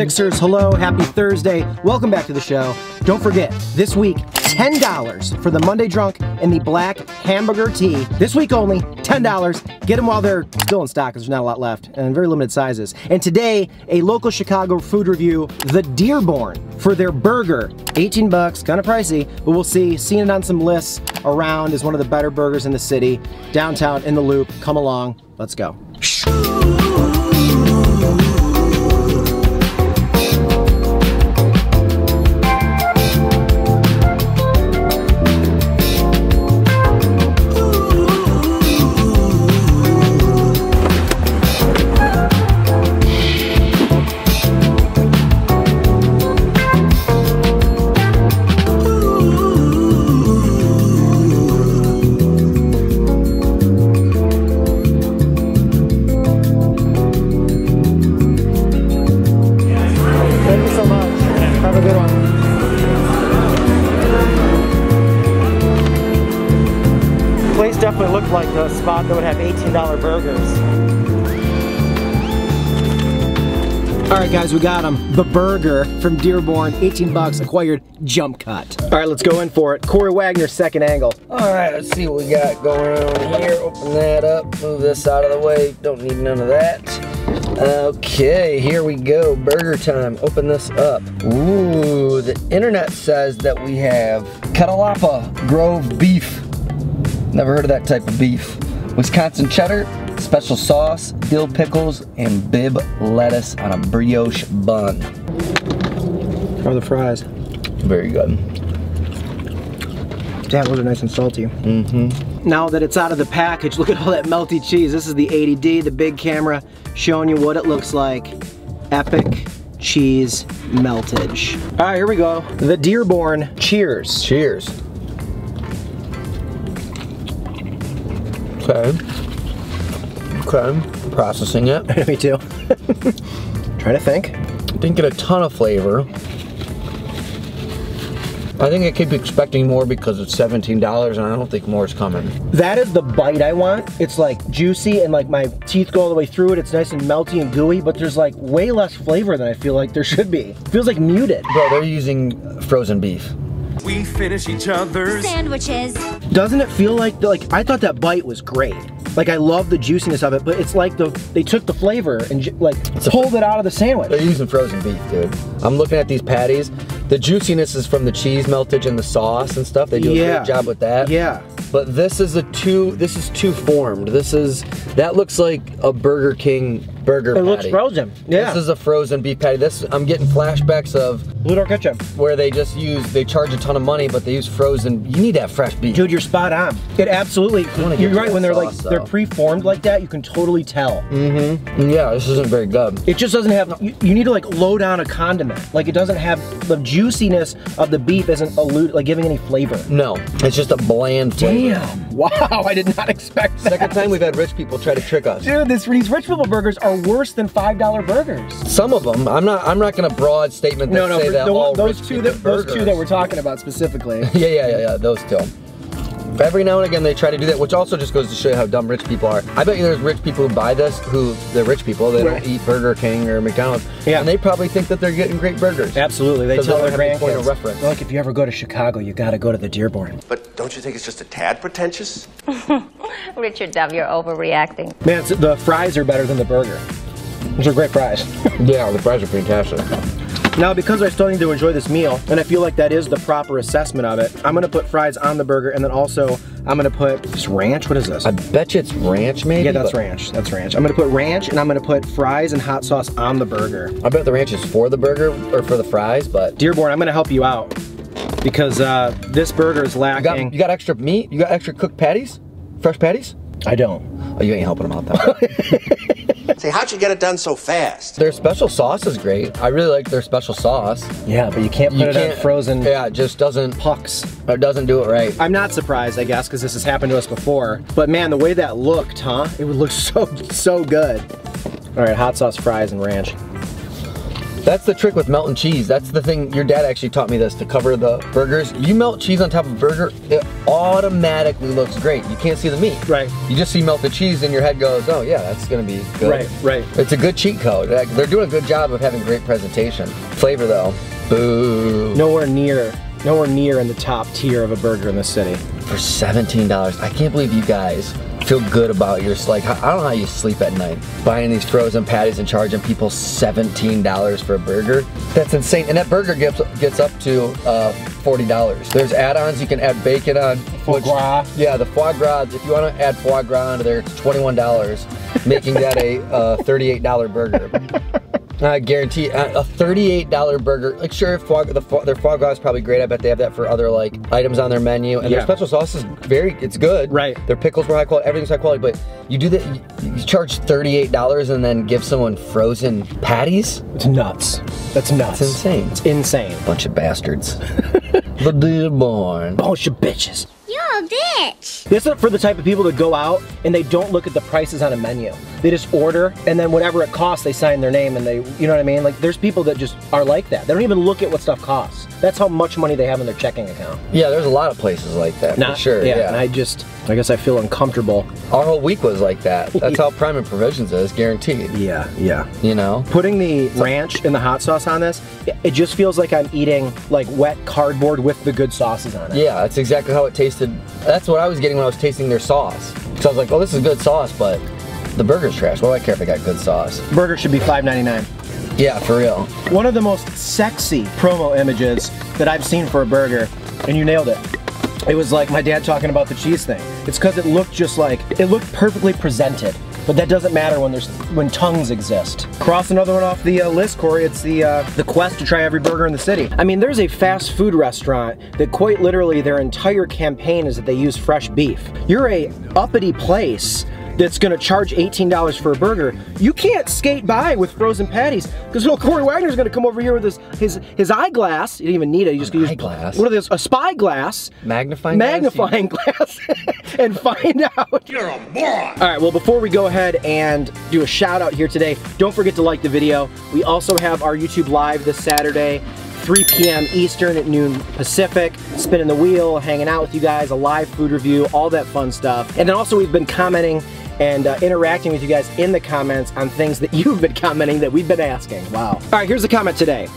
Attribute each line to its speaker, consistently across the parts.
Speaker 1: Sixers. Hello, happy Thursday. Welcome back to the show. Don't forget, this week, $10 for the Monday Drunk and the Black Hamburger Tea. This week only, $10. Get them while they're still in stock because there's not a lot left and very limited sizes. And today, a local Chicago food review, the Dearborn, for their burger. 18 bucks, kind of pricey, but we'll see. Seeing it on some lists around is one of the better burgers in the city. Downtown in the loop. Come along. Let's go. Place definitely looked like the spot that would have $18 burgers. All right, guys, we got them. The burger from Dearborn, 18 bucks, acquired jump cut. All right, let's go in for it. Corey Wagner, second angle.
Speaker 2: All right, let's see what we got going on here. Open that up, move this out of the way. Don't need none of that. Okay, here we go. Burger time. Open this up. Ooh, the internet says that we have Catalapa Grove beef. Never heard of that type of beef. Wisconsin cheddar, special sauce, dill pickles, and Bibb lettuce on a brioche bun.
Speaker 1: How are the fries?
Speaker 2: Very good.
Speaker 1: Damn, those are nice and salty.
Speaker 2: Mm-hmm.
Speaker 1: Now that it's out of the package, look at all that melty cheese. This is the 80D, the big camera, showing you what it looks like. Epic cheese meltage. All right, here we go. The Dearborn. Cheers.
Speaker 2: Cheers. Okay. Okay. Processing it.
Speaker 1: Me too. Trying to think.
Speaker 2: Didn't get a ton of flavor. I think I keep expecting more because it's $17 and I don't think more is coming.
Speaker 1: That is the bite I want. It's like juicy and like my teeth go all the way through it. It's nice and melty and gooey, but there's like way less flavor than I feel like there should be. feels like muted.
Speaker 2: Bro, they're using frozen beef.
Speaker 3: We finish each other's
Speaker 4: Sandwiches.
Speaker 1: Doesn't it feel like like I thought that bite was great. Like I love the juiciness of it, but it's like the they took the flavor and ju- like pulled it out of the sandwich.
Speaker 2: They're using frozen beef, dude. I'm looking at these patties. The juiciness is from the cheese meltage and the sauce and stuff. They do a
Speaker 1: Yeah.
Speaker 2: great job with that.
Speaker 1: Yeah.
Speaker 2: But this is a two. This is too formed. This is that looks like a Burger King burger.
Speaker 1: It looks frozen. Yeah.
Speaker 2: This is a frozen beef patty. This I'm getting flashbacks of
Speaker 1: Blue Door Kitchen.
Speaker 2: where they just use they charge a ton of money, but they use frozen. You need to have fresh beef.
Speaker 1: Dude, you're spot on. It absolutely. You're right. When they're like
Speaker 2: sauce,
Speaker 1: they're
Speaker 2: though.
Speaker 1: pre-formed like that, you can totally tell.
Speaker 2: Mm-hmm. yeah, this isn't very good.
Speaker 1: It just doesn't have. You, you need to like load down a condiment. Like it doesn't have the juiciness of the beef. Isn't allude like giving any flavor.
Speaker 2: No, it's just a bland flavor.
Speaker 1: Wow! I did not expect that.
Speaker 2: Second time we've had rich people try to trick us.
Speaker 1: Dude, this, these rich people burgers are worse than five dollar burgers.
Speaker 2: Some of them, I'm not. I'm not gonna broad statement that
Speaker 1: No, no,
Speaker 2: say that
Speaker 1: the
Speaker 2: all
Speaker 1: those two that those two that we're talking about specifically.
Speaker 2: Yeah, yeah, yeah, yeah. Those two. Every now and again they try to do that, which also just goes to show you how dumb rich people are. I bet you there's rich people who buy this who they're rich people. They
Speaker 1: Right.
Speaker 2: don't eat Burger King or McDonald's,
Speaker 1: Yeah.
Speaker 2: and they probably think that they're getting great burgers.
Speaker 1: Absolutely, They tell
Speaker 2: they
Speaker 1: their
Speaker 2: don't have any point of
Speaker 1: grandkids.
Speaker 2: reference.
Speaker 1: Look, if you ever go to Chicago, you got to go to the Dearborn.
Speaker 3: But don't you think it's just a tad pretentious?
Speaker 4: Richard Dove, you're overreacting.
Speaker 1: Man, the fries are better than the burger. Those are great fries.
Speaker 2: Yeah, the fries are fantastic.
Speaker 1: Now, because I still need to enjoy this meal, and I feel like that is the proper assessment of it, I'm gonna put fries on the burger, and then also I'm gonna put this ranch. What is this?
Speaker 2: I bet you it's ranch, maybe.
Speaker 1: yeah, that's ranch. That's ranch. I'm gonna put ranch, and I'm gonna put fries and hot sauce on the burger.
Speaker 2: I bet the ranch is for the burger or for the fries, but
Speaker 1: Dearborn, I'm gonna help you out because uh, this burger is
Speaker 2: you got
Speaker 1: lacking.
Speaker 2: you got extra meat. You got extra cooked patties, fresh patties.
Speaker 1: I don't.
Speaker 2: Oh, you ain't helping them out that.
Speaker 3: Say, how'd you get it done so fast?
Speaker 2: their special sauce is great. I really like their special sauce.
Speaker 1: Yeah, but you can't put
Speaker 2: You
Speaker 1: it
Speaker 2: can't
Speaker 1: on frozen
Speaker 2: Yeah, it just doesn't.
Speaker 1: pucks.
Speaker 2: It doesn't do it right.
Speaker 1: I'm not surprised, I guess, because this has happened to us before. But man, the way that looked, huh? It would look so, so good. All right, hot sauce, fries, and ranch.
Speaker 2: That's the trick with melting cheese. That's the thing, your dad actually taught me this to cover the burgers. You melt cheese on top of a burger, it automatically looks great. You can't see the meat.
Speaker 1: Right.
Speaker 2: You just see melted cheese and your head goes, oh yeah, that's gonna be good.
Speaker 1: Right, right.
Speaker 2: It's a good cheat code. They're doing a good job of having great presentation. Flavor though, boo.
Speaker 1: Nowhere near, nowhere near in the top tier of a burger in the city.
Speaker 2: For $17, I can't believe you guys feel good about your, like, I don't know how you sleep at night. Buying these frozen patties and charging people $17 for a burger. That's insane. And that burger gets, gets up to uh, $40. There's add-ons, you can add bacon on.
Speaker 1: Foie gras.
Speaker 2: Yeah, the foie gras, if you want to add foie gras onto there, it's $21, making that a uh, $38 burger. I guarantee uh, a $38 burger. Like sure, foie, the foie, their foie gras is probably great. I bet they have that for other like items on their menu. And
Speaker 1: Yeah.
Speaker 2: their special sauce is very, it's good.
Speaker 1: Right.
Speaker 2: Their pickles were high quality. Everything's high quality. But you do that, you, you charge $38 and then give someone frozen patties.
Speaker 1: It's nuts. That's nuts.
Speaker 2: It's insane.
Speaker 1: It's insane.
Speaker 2: Bunch of bastards. the dearborn.
Speaker 1: Bunch of bitches.
Speaker 5: You're a bitch.
Speaker 1: This is for the type of people that go out and they don't look at the prices on a menu. They just order and then whatever it costs, they sign their name and they, you know what I mean? Like there's people that just are like that. They don't even look at what stuff costs. That's how much money they have in their checking account.
Speaker 2: Yeah, there's a lot of places like that
Speaker 1: Not
Speaker 2: for sure.
Speaker 1: Yeah,
Speaker 2: Yeah.
Speaker 1: and I just, I guess I feel uncomfortable.
Speaker 2: Our whole week was like that. That's how Prime and Provisions is, guaranteed.
Speaker 1: Yeah, yeah.
Speaker 2: You know?
Speaker 1: Putting the ranch and the hot sauce on this, it- just feels like I'm eating like wet cardboard with the good sauces on it.
Speaker 2: Yeah, that's exactly how it tasted. That's what I was getting when I was tasting their sauce. Because I was like, oh, this is good sauce, but the burger's trash. What do I care if they got good sauce?
Speaker 1: Burger should be $5.99.
Speaker 2: Yeah, for real.
Speaker 1: One of the most sexy promo images that I've seen for a burger, and you nailed it. It was like my dad talking about the cheese thing. It's because it looked just like it looked perfectly presented. But that doesn't matter when there's when tongues exist. Cross another one off the uh, list, Corey. It's the uh, the quest to try every burger in the city. I mean, there's a fast food restaurant that quite literally their entire campaign is that they use fresh beef. You're a uppity place that's gonna charge $18 for a burger, you can't skate by with frozen patties because little Corey Wagner's gonna come over here with his his his eyeglass. You didn't even need it. You just
Speaker 2: An
Speaker 1: use
Speaker 2: eyeglass?
Speaker 1: What are those? A spy glass,
Speaker 2: Magnifying glass?
Speaker 1: magnifying glass, and find out. You're a moron. All right. Well, before we go ahead and do a shout out here today, don't forget to like the video. We also have our YouTube live this Saturday. 3 p.m. Eastern at noon Pacific, spinning the wheel, hanging out with you guys, a live food review, all that fun stuff. And then also we've been commenting and uh, interacting with you guys in the comments on things that you've been commenting that we've been asking. Wow. All right, here's a comment today.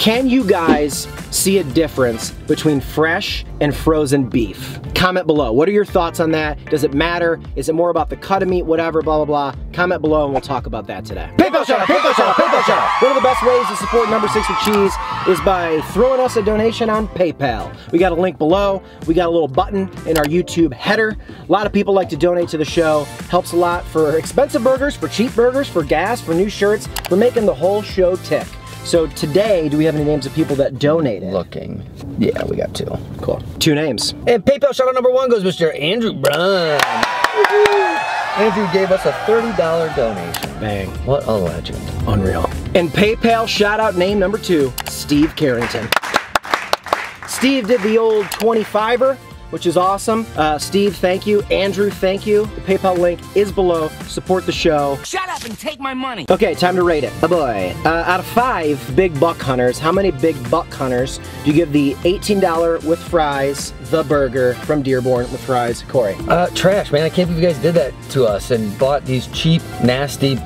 Speaker 1: Can you guys see a difference between fresh and frozen beef? Comment below. What are your thoughts on that? Does it matter? Is it more about the cut of meat, whatever, blah, blah, blah? Comment below and we'll talk about that today. PayPal shout out, PayPal shout out, PayPal shout out. One of the best ways to support Number 6 with Cheese is by throwing us a donation on PayPal. We got a link below. We got a little button in our YouTube header. A lot of people like to donate to the show. Helps a lot for expensive burgers, for cheap burgers, for gas, for new shirts, for making the whole show tick. So today, do we have any names of people that donated?
Speaker 2: Looking. Yeah, we got two.
Speaker 1: Cool. Two names.
Speaker 2: And PayPal shout out number one goes Mr. Andrew Brun. Andrew gave us a $30 donation.
Speaker 1: Bang.
Speaker 2: What a legend.
Speaker 1: Unreal. And PayPal shout out name number two, Steve Carrington. Steve did the old 25er, which is awesome. Uh, Steve, thank you. Andrew, thank you. The PayPal link is below. Support the show.
Speaker 6: Shut up and take my money.
Speaker 1: Okay, time to rate it. Oh boy. Uh, out of five big buck hunters, how many big buck hunters do you give the $18 with fries, the burger from Dearborn with fries? Corey.
Speaker 2: Uh, trash, man. I can't believe you guys did that to us and bought these cheap, nasty,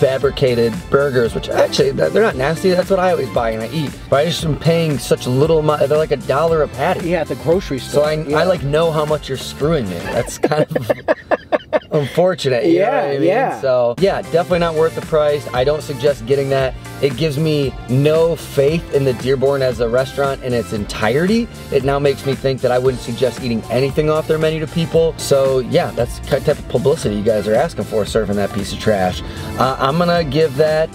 Speaker 2: pre-fabricated burgers, which actually, they're not nasty. That's what I always buy and I eat. But I just am paying such a little amount. They're like a dollar a patty.
Speaker 1: Yeah, at the grocery
Speaker 2: So
Speaker 1: store.
Speaker 2: I,
Speaker 1: Yeah.
Speaker 2: I like know how much you're screwing me. That's kind of unfortunate.
Speaker 1: Yeah,
Speaker 2: I mean?
Speaker 1: yeah.
Speaker 2: So yeah, definitely not worth the price. I don't suggest getting that. It gives me no faith in the Dearborn as a restaurant in its entirety. It now makes me think that I wouldn't suggest eating anything off their menu to people. So yeah, that's the type of publicity you guys are asking for, serving that piece of trash. Uh, I'm gonna give that.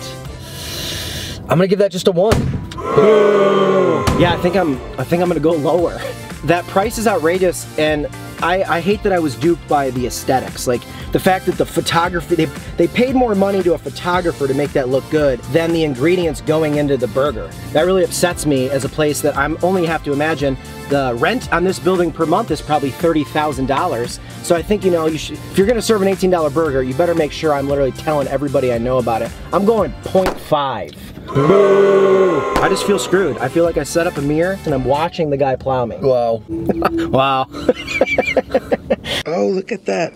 Speaker 2: I'm gonna give that just a one.
Speaker 1: Yeah, I think I'm I think I'm gonna go lower. That price is outrageous and I, I hate that I was duped by the aesthetics. Like the fact that the photography they they paid more money to a photographer to make that look good than the ingredients going into the burger. That really upsets me as a place that I'm only have to imagine the rent on this building per month is probably $30,000. So I think, you know, you should, if you're gonna serve an $18 burger, you better make sure I'm literally telling everybody I know about it. I'm going 0.5. Boo! I just feel screwed. I feel like I set up a mirror and I'm watching the guy plow me.
Speaker 2: Wow.
Speaker 1: Wow.
Speaker 3: Oh, look at that.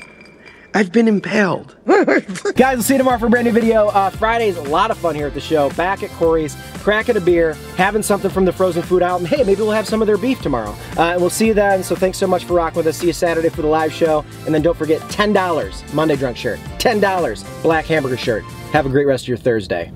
Speaker 3: I've been impaled.
Speaker 1: Guys, we'll see you tomorrow for a brand new video. Uh, Friday's a lot of fun here at the show. Back at Corey's, cracking a beer, having something from the frozen food out, and hey, maybe we'll have some of their beef tomorrow. Uh, and we'll see you then. So thanks so much for rocking with us. See you Saturday for the live show. And then don't forget $10 Monday Drunk shirt, $10 Black Hamburger shirt. Have a great rest of your Thursday.